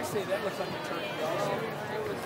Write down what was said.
I say that looks like a turkey also.